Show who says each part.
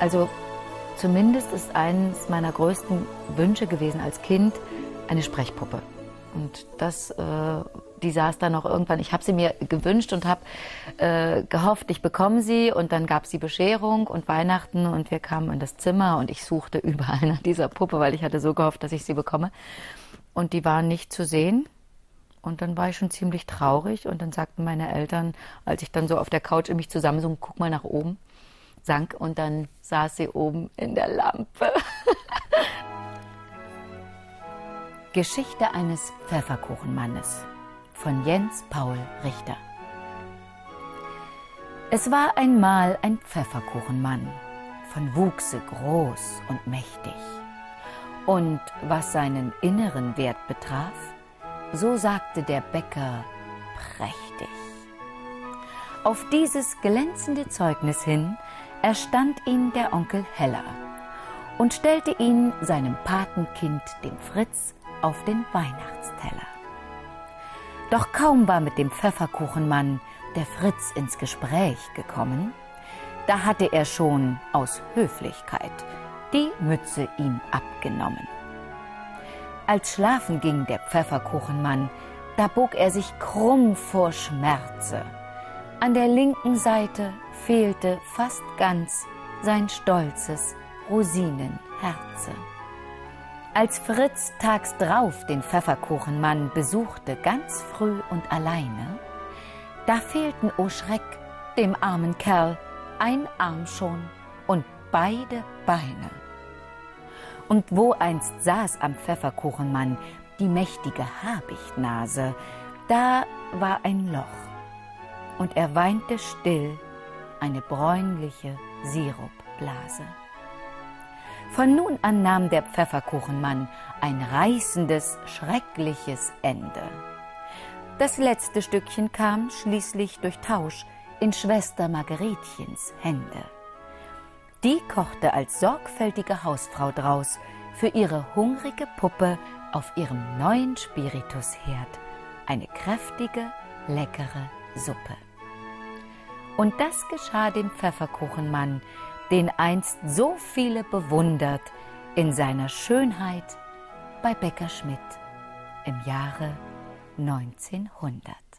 Speaker 1: Also zumindest ist eines meiner größten Wünsche gewesen als Kind eine Sprechpuppe. Und das, äh, die saß dann noch irgendwann. Ich habe sie mir gewünscht und habe äh, gehofft, ich bekomme sie. Und dann gab es die Bescherung und Weihnachten und wir kamen in das Zimmer und ich suchte überall nach dieser Puppe, weil ich hatte so gehofft, dass ich sie bekomme. Und die waren nicht zu sehen. Und dann war ich schon ziemlich traurig und dann sagten meine Eltern, als ich dann so auf der Couch in mich zusammen so, guck mal nach oben, sank und dann saß sie oben in der Lampe.
Speaker 2: Geschichte eines Pfefferkuchenmannes von Jens Paul Richter. Es war einmal ein Pfefferkuchenmann, von Wuchse groß und mächtig. Und was seinen inneren Wert betraf, so sagte der Bäcker prächtig. Auf dieses glänzende Zeugnis hin erstand ihn der Onkel Heller und stellte ihn seinem Patenkind, dem Fritz, auf den Weihnachtsteller. Doch kaum war mit dem Pfefferkuchenmann der Fritz ins Gespräch gekommen, da hatte er schon aus Höflichkeit die Mütze ihm abgenommen. Als schlafen ging der Pfefferkuchenmann, da bog er sich krumm vor Schmerze. An der linken Seite fehlte fast ganz sein stolzes Rosinenherze. Als Fritz tags drauf den Pfefferkuchenmann besuchte, ganz früh und alleine, da fehlten, o oh Schreck, dem armen Kerl ein Arm schon und beide Beine. Und wo einst saß am Pfefferkuchenmann die mächtige Habichtnase, da war ein Loch, und er weinte still eine bräunliche Sirupblase. Von nun an nahm der Pfefferkuchenmann ein reißendes, schreckliches Ende. Das letzte Stückchen kam schließlich durch Tausch in Schwester Margaretchens Hände. Die kochte als sorgfältige Hausfrau draus für ihre hungrige Puppe auf ihrem neuen Spiritusherd eine kräftige, leckere Suppe. Und das geschah dem Pfefferkuchenmann, den einst so viele bewundert in seiner Schönheit bei Becker Schmidt im Jahre 1900.